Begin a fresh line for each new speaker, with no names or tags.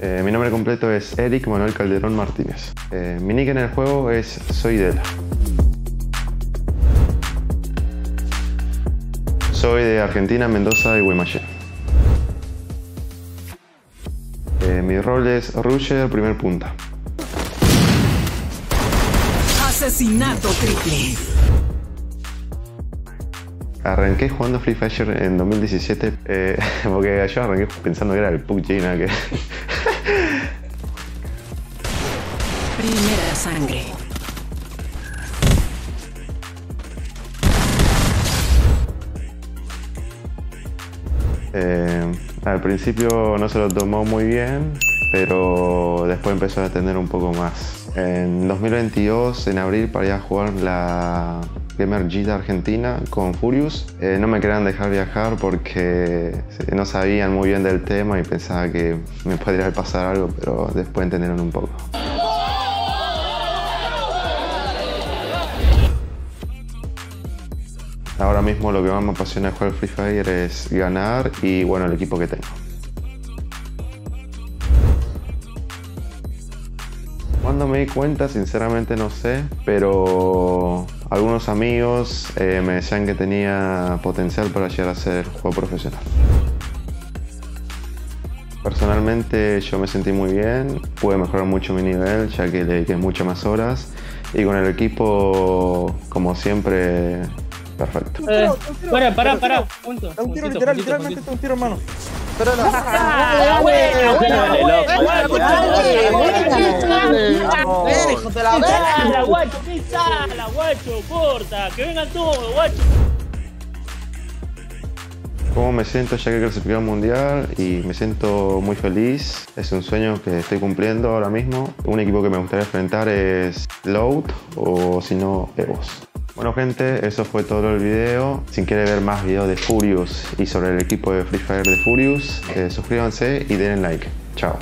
Eh, mi nombre completo es Eric Manuel Calderón Martínez. Eh, mi nick en el juego es Soy Dela. Soy de Argentina, Mendoza y Guaymallén. Eh, mi rol es Rusher, primer punta.
Asesinato triple.
Arranqué jugando Free Fire en 2017 eh, porque yo arranqué pensando que era el PUBG, nada que...
Primera sangre.
Eh, al principio no se lo tomó muy bien, pero después empezó a atender un poco más. En 2022, en abril, para ir a jugar la Gamer G Argentina con Furious, eh, no me querían dejar viajar porque no sabían muy bien del tema y pensaba que me podría pasar algo, pero después entendieron un poco. Ahora mismo lo que más me apasiona de jugar Free Fire es ganar y bueno, el equipo que tengo. Cuando me di cuenta, sinceramente no sé, pero algunos amigos eh, me decían que tenía potencial para llegar a ser juego profesional. Personalmente yo me sentí muy bien, pude mejorar mucho mi nivel ya que le dediqué muchas más horas y con el equipo, como siempre, perfecto.
Eh, para, pará, pará. Punto.
Da un tiro, literal, literalmente un tiro, hermano. Pero
Ah,
dale.
hijo de la
Sala, guacho, ¿qué sala, guacho? Corta, que vengan todos, guacho.
¿Cómo me siento ya que he clasificado al mundial? Y me siento muy feliz. Es un sueño que estoy cumpliendo ahora mismo. Un equipo que me gustaría enfrentar es Load o si no, Evos. Bueno gente, eso fue todo el video. Si quieren ver más videos de Furious y sobre el equipo de Free Fire de Furious, eh, suscríbanse y denle like. Chao.